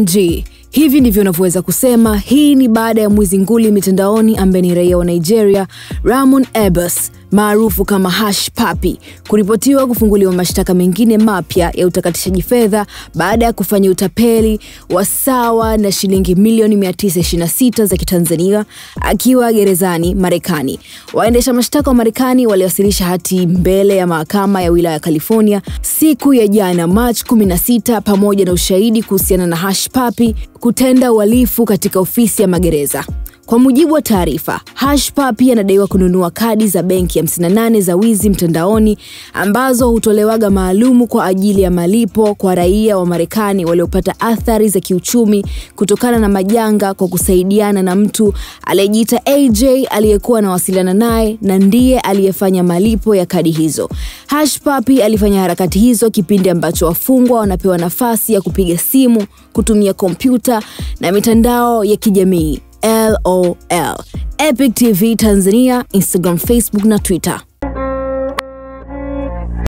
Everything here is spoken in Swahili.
OMG. Hivi ndivyo unavyoweza kusema. Hii ni baada ya mwizi nguli mitandaoni ambaye ni raia wa Nigeria Ramon Ebers maarufu kama Hush Puppy kuripotiwa kufunguliwa mashtaka mengine mapya ya utakatishaji fedha baada ya kufanya utapeli wa sawa na shilingi milioni 926 za Kitanzania akiwa gerezani Marekani. Waendesha mashtaka wa Marekani waliwasilisha hati mbele ya mahakama ya wilaya ya California siku ya jana Machi 16 pamoja na ushahidi kuhusiana na Hush Puppy kutenda uhalifu katika ofisi ya magereza. Kwa mujibu wa taarifa, Hashpa pia anadaiwa kununua kadi za benki 58 za wizi mtandaoni ambazo hutolewaga maalumu kwa ajili ya malipo kwa raia wa Marekani waliopata athari za kiuchumi kutokana na majanga kwa kusaidiana na mtu aliyejiita AJ aliyekuwa anawasiliana naye na ndiye aliyefanya malipo ya kadi hizo. Hashpa pia alifanya harakati hizo kipindi ambacho wafungwa wanapewa nafasi ya kupiga simu, kutumia kompyuta na mitandao ya kijamii. LOL. Epic TV Tanzania, Instagram, Facebook na Twitter.